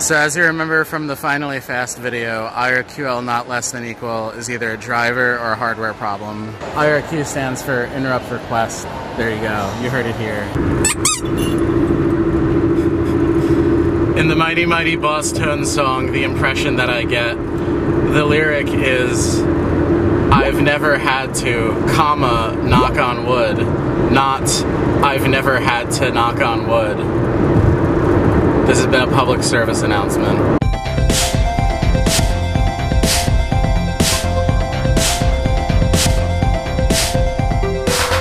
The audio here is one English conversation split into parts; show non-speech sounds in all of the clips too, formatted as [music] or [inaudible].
So as you remember from the Finally Fast video, IRQL not less than equal is either a driver or a hardware problem. IRQ stands for interrupt request. There you go, you heard it here. In the Mighty Mighty Bosstones song, the impression that I get, the lyric is, I've never had to, comma, knock on wood, not, I've never had to knock on wood. This has been a public service announcement.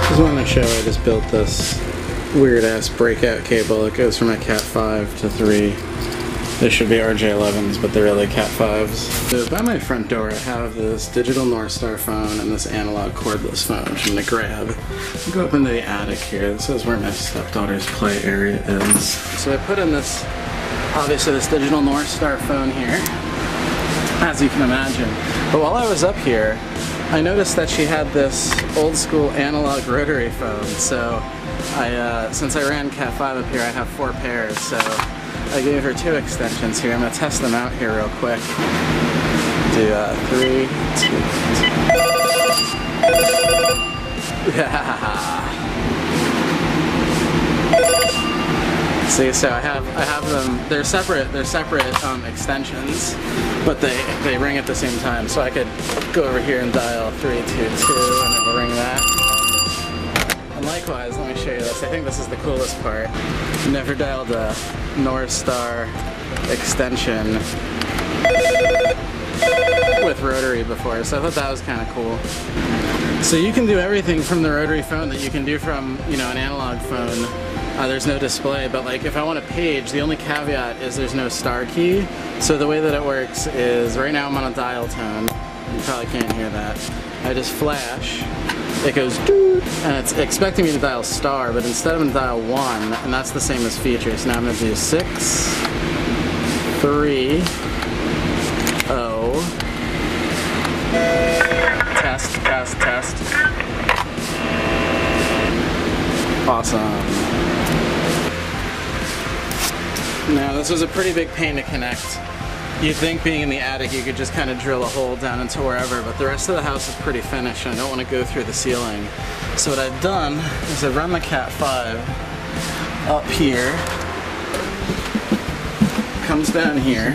Just wanted to show I just built this weird ass breakout cable. It goes from a Cat 5 to 3. This should be RJ11s, but they're really Cat 5s. So by my front door I have this digital Norstar phone and this analog cordless phone, which I'm gonna grab. I'll go up into the attic here. This is where my stepdaughter's play area is. So I put in this obviously this digital Norstar phone here, as you can imagine. But while I was up here, I noticed that she had this old school analog rotary phone. So I, uh, since I ran Cat 5 up here, I have four pairs. So I gave her two extensions here. I'm gonna test them out here real quick. Do uh, three, two, two. [laughs] Yeah. See, so I have I have them. They're separate. They're separate um, extensions, but they they ring at the same time. So I could go over here and dial three two two, and it will ring that. And likewise, let me show you this. I think this is the coolest part. Never dialed a Norstar extension with rotary before, so I thought that was kind of cool. So you can do everything from the rotary phone that you can do from, you know, an analog phone uh, there's no display, but like if I want a page, the only caveat is there's no star key. So the way that it works is right now I'm on a dial tone. You probably can't hear that. I just flash, it goes doot, and it's expecting me to dial star, but instead I'm gonna dial one, and that's the same as features. Now I'm gonna do six, three, oh, test, test, test. Awesome. Now this was a pretty big pain to connect. You'd think being in the attic you could just kind of drill a hole down into wherever, but the rest of the house is pretty finished and I don't want to go through the ceiling. So what I've done is I've run the Cat 5 up here, comes down here,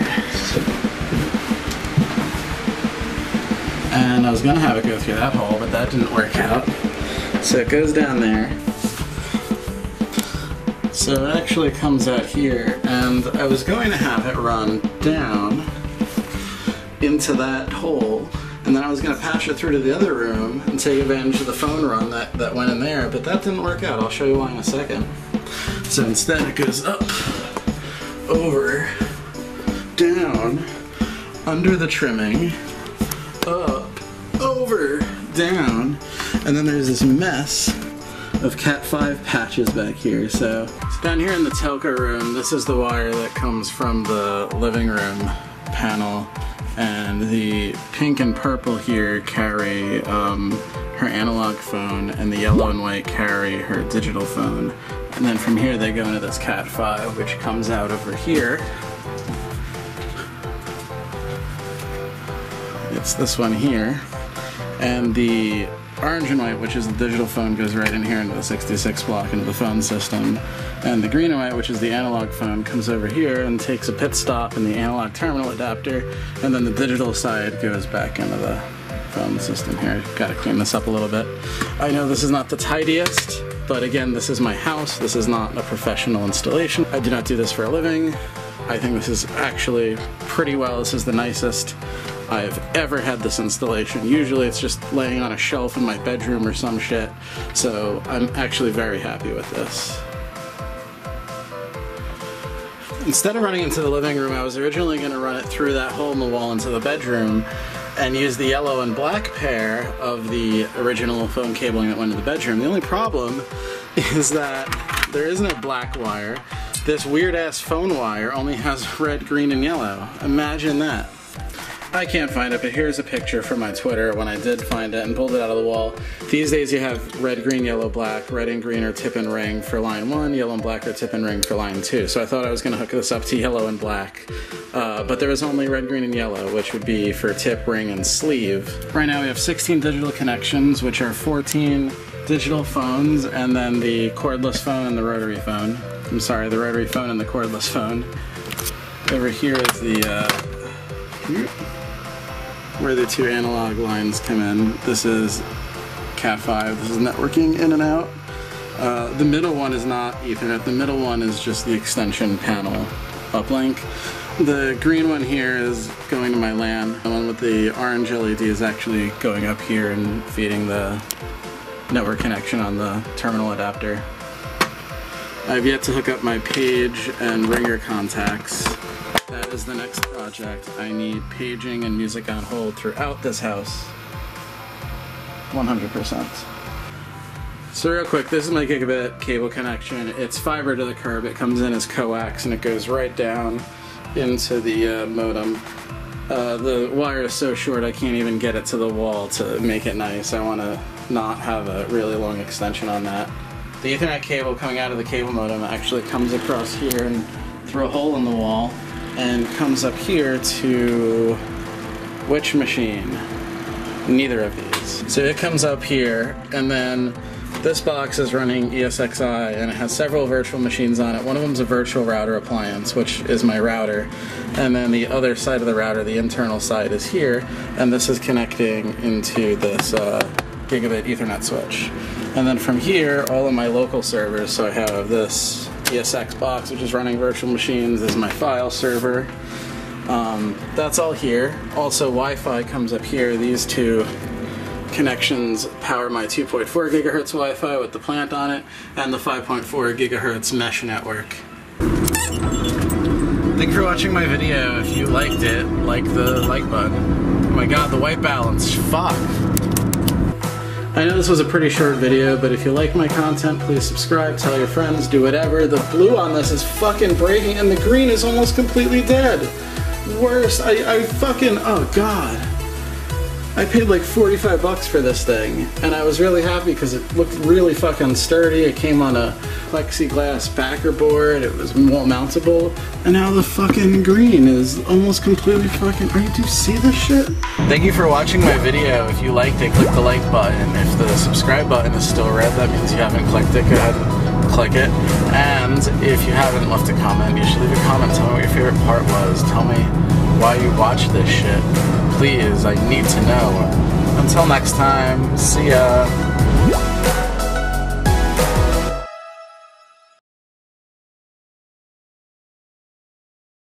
and I was gonna have it go through that hole, but that didn't work out. So it goes down there, so it actually comes out here, and I was going to have it run down into that hole, and then I was going to patch it through to the other room and take advantage of the phone run that, that went in there, but that didn't work out. I'll show you why in a second. So instead it goes up, over, down, under the trimming, up, over, down, and then there's this mess of Cat 5 patches back here. So down here in the telco room, this is the wire that comes from the living room panel and the pink and purple here carry um, her analog phone and the yellow and white carry her digital phone. And then from here they go into this Cat 5 which comes out over here. It's this one here. And the orange and white, which is the digital phone, goes right in here into the 66 block into the phone system. And the green and white, which is the analog phone, comes over here and takes a pit stop in the analog terminal adapter. And then the digital side goes back into the phone system here. Gotta clean this up a little bit. I know this is not the tidiest, but again, this is my house. This is not a professional installation. I do not do this for a living. I think this is actually pretty well. This is the nicest I've ever had this installation. Usually it's just laying on a shelf in my bedroom or some shit. So I'm actually very happy with this. Instead of running into the living room, I was originally going to run it through that hole in the wall into the bedroom and use the yellow and black pair of the original phone cabling that went in the bedroom. The only problem [laughs] is that there isn't a black wire. This weird ass phone wire only has [laughs] red, green, and yellow. Imagine that. I can't find it, but here's a picture from my Twitter when I did find it and pulled it out of the wall. These days you have red, green, yellow, black. Red and green are tip and ring for line one, yellow and black are tip and ring for line two. So I thought I was gonna hook this up to yellow and black. Uh, but there was only red, green, and yellow, which would be for tip, ring, and sleeve. Right now we have 16 digital connections, which are 14 digital phones, and then the cordless phone and the rotary phone. I'm sorry, the rotary phone and the cordless phone. Over here is the uh, where the two analog lines come in. This is Cat5, this is networking in and out. Uh, the middle one is not Ethernet, the middle one is just the extension panel uplink. The green one here is going to my LAN. The one with the orange LED is actually going up here and feeding the network connection on the terminal adapter. I've yet to hook up my page and ringer contacts is the next project. I need paging and music on hold throughout this house. 100%. So real quick, this is my gigabit cable connection. It's fiber to the curb. It comes in as coax and it goes right down into the uh, modem. Uh, the wire is so short I can't even get it to the wall to make it nice. I want to not have a really long extension on that. The Ethernet cable coming out of the cable modem actually comes across here and through a hole in the wall and comes up here to which machine? Neither of these. So it comes up here, and then this box is running ESXi, and it has several virtual machines on it. One of them is a virtual router appliance, which is my router, and then the other side of the router, the internal side, is here, and this is connecting into this uh, gigabit Ethernet switch. And then from here, all of my local servers, so I have this ESX box, which is running virtual machines. This is my file server. Um, that's all here. Also, Wi-Fi comes up here. These two connections power my 2.4 gigahertz Wi-Fi with the plant on it, and the 5.4 gigahertz mesh network. Thank you for watching my video. If you liked it, like the like button. Oh my god, the white balance. Fuck. I know this was a pretty short video, but if you like my content, please subscribe, tell your friends, do whatever. The blue on this is fucking breaking, and the green is almost completely dead. Worse, I, I fucking, oh god. I paid like 45 bucks for this thing, and I was really happy because it looked really fucking sturdy. It came on a plexiglass backer board, it was more mountable, and now the fucking green is almost completely fucking, are you, do see this shit? Thank you for watching my video. If you liked it, click the like button. If the subscribe button is still red, that means you haven't clicked it. Go ahead and click it. And if you haven't left a comment, you should leave a comment. Tell me what your favorite part was. Tell me why you watch this shit please. I need to know. Until next time, see ya.